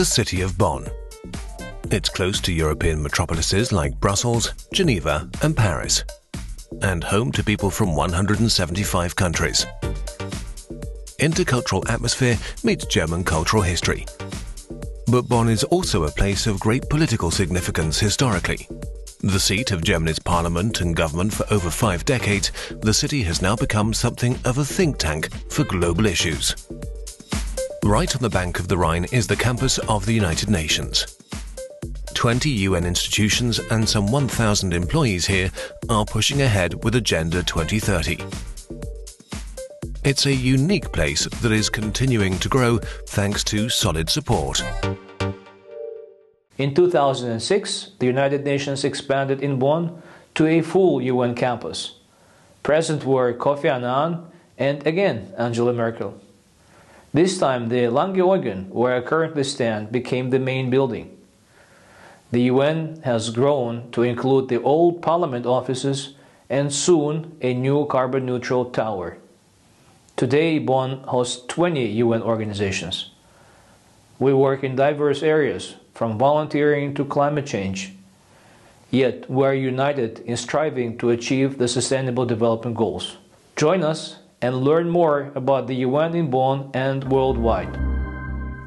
the city of Bonn. It's close to European metropolises like Brussels, Geneva, and Paris, and home to people from 175 countries. Intercultural atmosphere meets German cultural history. But Bonn is also a place of great political significance historically. The seat of Germany's parliament and government for over five decades, the city has now become something of a think tank for global issues. Right on the bank of the Rhine is the campus of the United Nations. 20 UN institutions and some 1,000 employees here are pushing ahead with Agenda 2030. It's a unique place that is continuing to grow thanks to solid support. In 2006, the United Nations expanded in Bonn to a full UN campus. Present were Kofi Annan and again Angela Merkel. This time, the Lange where I currently stand, became the main building. The UN has grown to include the old parliament offices and soon a new carbon neutral tower. Today, Bonn hosts 20 UN organizations. We work in diverse areas, from volunteering to climate change. Yet, we are united in striving to achieve the Sustainable Development Goals. Join us and learn more about the UN in Bonn and worldwide.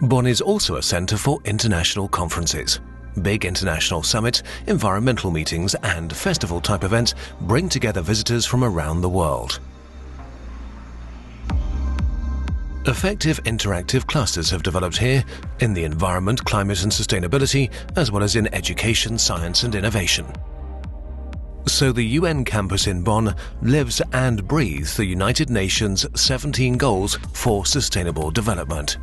Bonn is also a center for international conferences. Big international summits, environmental meetings, and festival type events bring together visitors from around the world. Effective interactive clusters have developed here in the environment, climate and sustainability, as well as in education, science and innovation. So the UN campus in Bonn lives and breathes the United Nations 17 goals for sustainable development.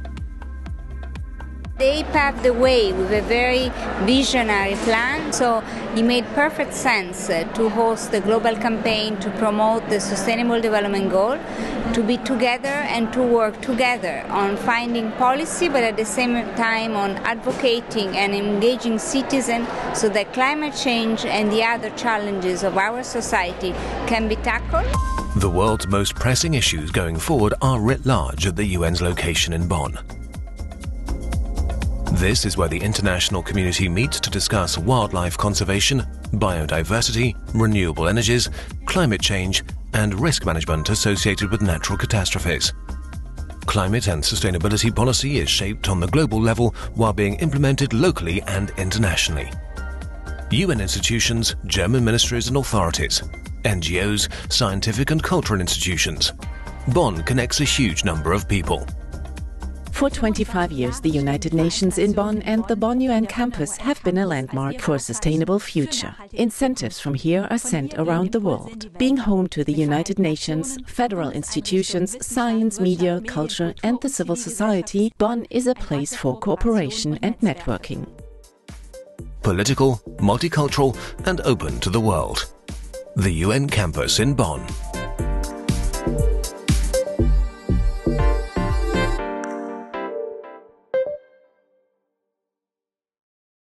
They paved the way with a very visionary plan, so it made perfect sense uh, to host the global campaign to promote the Sustainable Development Goal, to be together and to work together on finding policy, but at the same time on advocating and engaging citizens so that climate change and the other challenges of our society can be tackled. The world's most pressing issues going forward are writ large at the UN's location in Bonn. This is where the international community meets to discuss wildlife conservation, biodiversity, renewable energies, climate change, and risk management associated with natural catastrophes. Climate and sustainability policy is shaped on the global level while being implemented locally and internationally. UN institutions, German ministries and authorities, NGOs, scientific and cultural institutions. Bonn connects a huge number of people. For 25 years, the United Nations in Bonn and the Bonn UN campus have been a landmark for a sustainable future. Incentives from here are sent around the world. Being home to the United Nations, federal institutions, science, media, culture, and the civil society, Bonn is a place for cooperation and networking. Political, multicultural, and open to the world. The UN campus in Bonn.